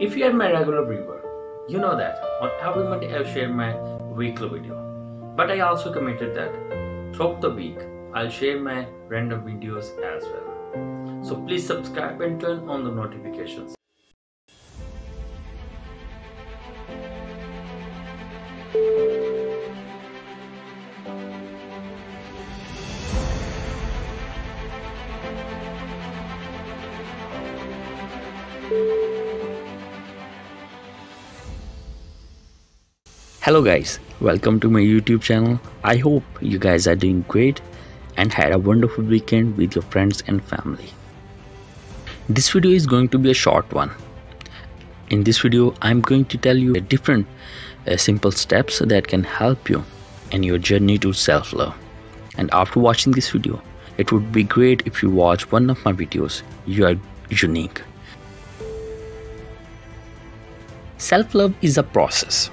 If you are my regular viewer, you know that on every Monday I share my weekly video. But I also committed that throughout the week I'll share my random videos as well. So please subscribe and turn on the notifications. Hello guys, welcome to my YouTube channel. I hope you guys are doing great and had a wonderful weekend with your friends and family. This video is going to be a short one. In this video, I'm going to tell you different uh, simple steps that can help you in your journey to self-love. And after watching this video, it would be great if you watch one of my videos. You are unique. Self-love is a process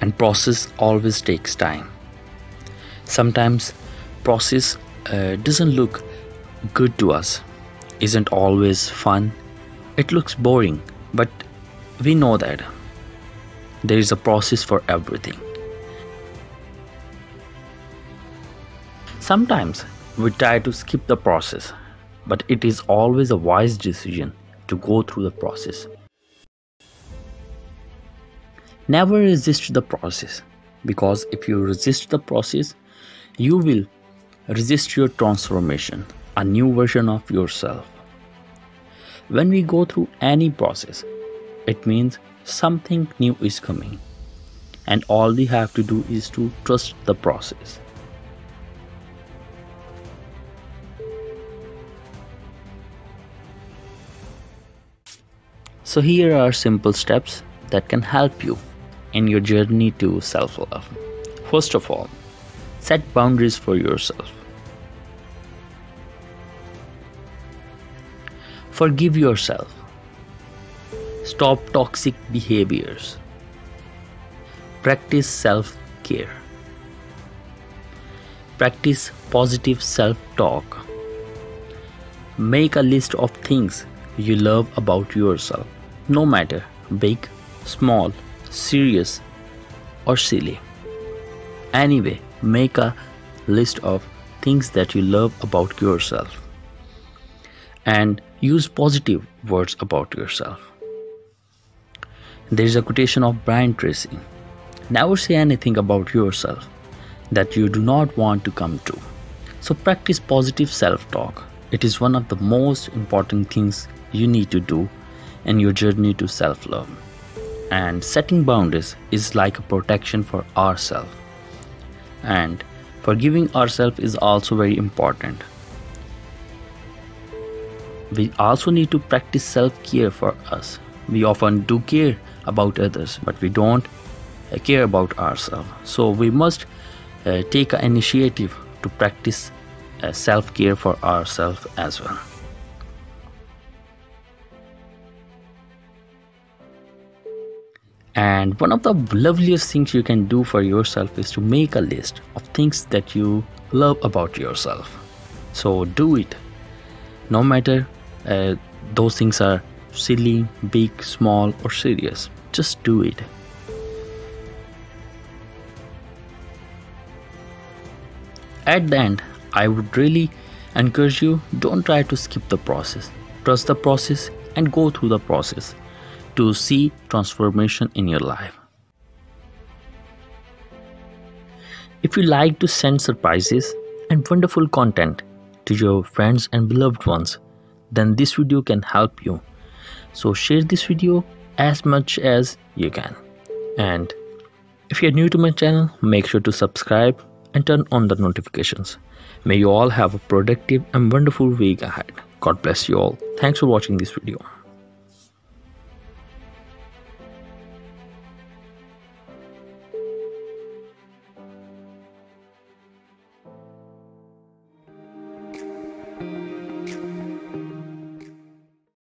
and process always takes time. Sometimes process uh, doesn't look good to us isn't always fun. It looks boring but we know that there is a process for everything. Sometimes we try to skip the process but it is always a wise decision to go through the process Never resist the process because if you resist the process, you will resist your transformation, a new version of yourself. When we go through any process, it means something new is coming, and all we have to do is to trust the process. So, here are simple steps that can help you in your journey to self love. First of all, set boundaries for yourself. Forgive yourself. Stop toxic behaviors. Practice self care. Practice positive self talk. Make a list of things you love about yourself, no matter big, small, serious, or silly. Anyway, make a list of things that you love about yourself and use positive words about yourself. There is a quotation of Brian Tracy Never say anything about yourself that you do not want to come to. So, practice positive self talk. It is one of the most important things you need to do in your journey to self love and setting boundaries is like a protection for ourselves. And forgiving ourselves is also very important. We also need to practice self-care for us. We often do care about others but we don't uh, care about ourselves. So we must uh, take an initiative to practice uh, self-care for ourselves as well And one of the loveliest things you can do for yourself is to make a list of things that you love about yourself. So do it. No matter uh, those things are silly, big, small, or serious, just do it. At the end, I would really encourage you don't try to skip the process. Trust the process and go through the process to see transformation in your life. If you like to send surprises and wonderful content to your friends and beloved ones, then this video can help you. So share this video as much as you can. And if you're new to my channel, make sure to subscribe and turn on the notifications. May you all have a productive and wonderful week ahead. God bless you all. Thanks for watching this video.